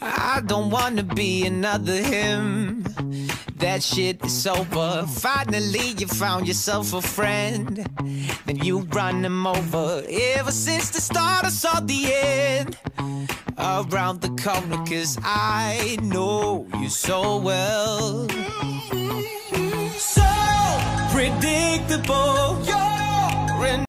I don't wanna be another him. That shit is over. Finally, you found yourself a friend. Then you run him over. Ever since the start, I saw the end. Around the corner, cause I know you so well. So predictable.